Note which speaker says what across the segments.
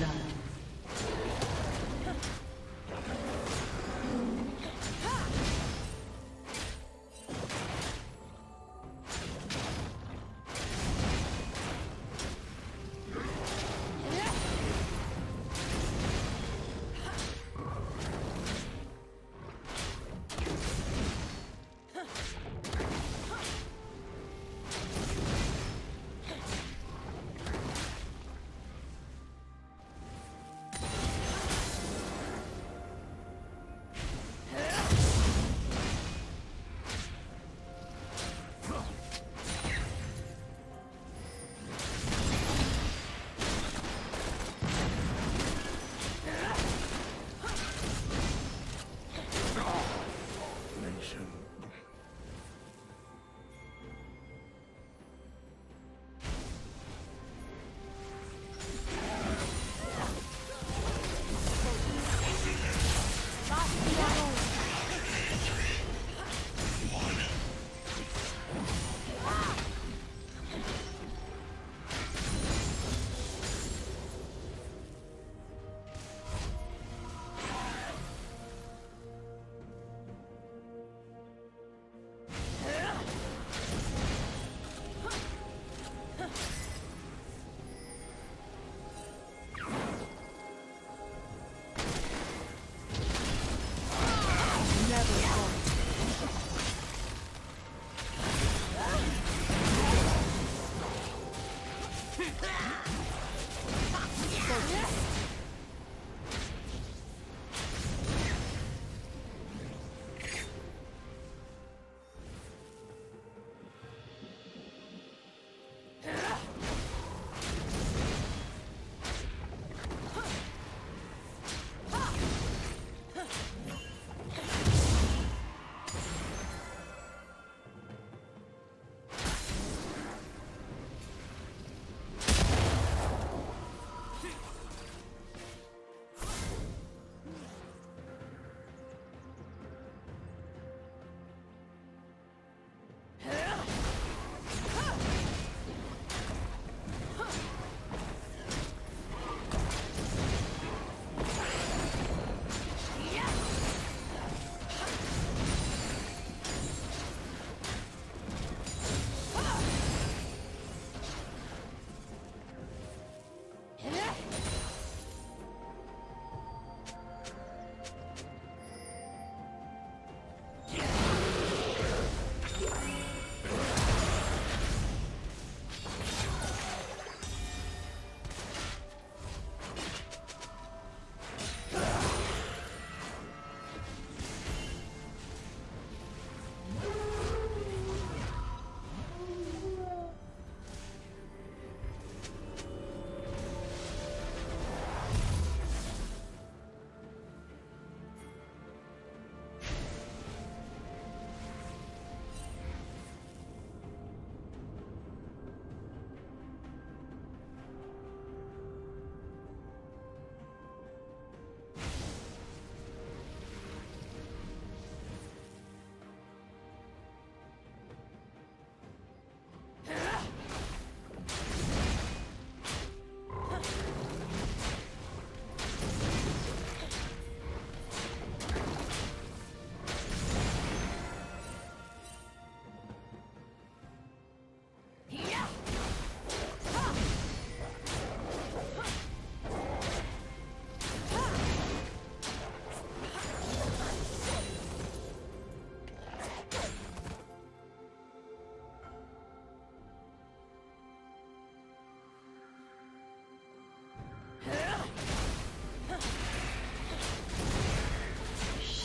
Speaker 1: blood.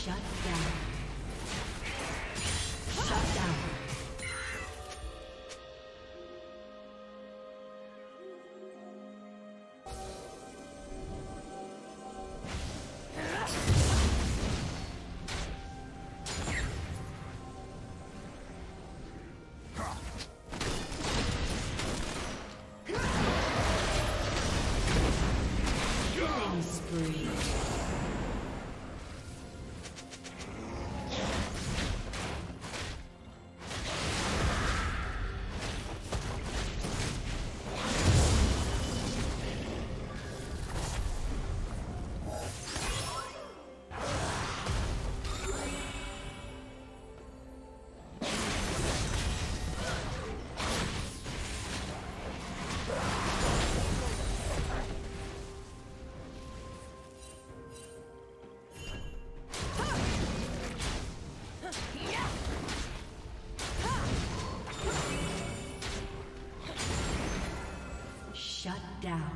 Speaker 1: Shut down. Shut down.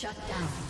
Speaker 1: Shut down.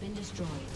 Speaker 1: been destroyed.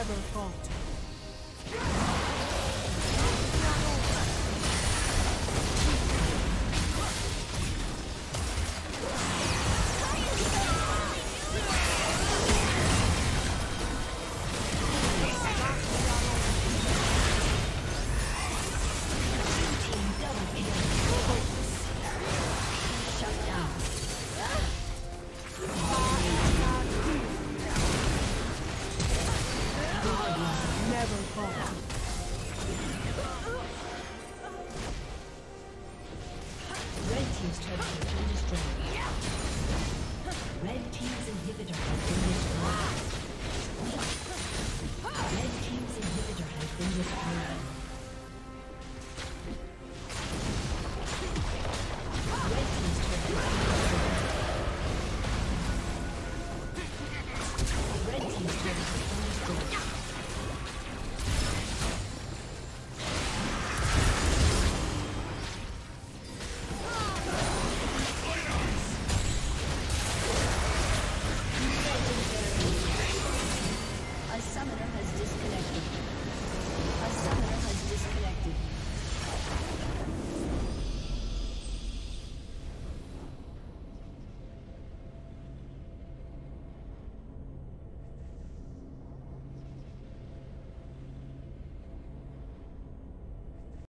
Speaker 2: Never falter.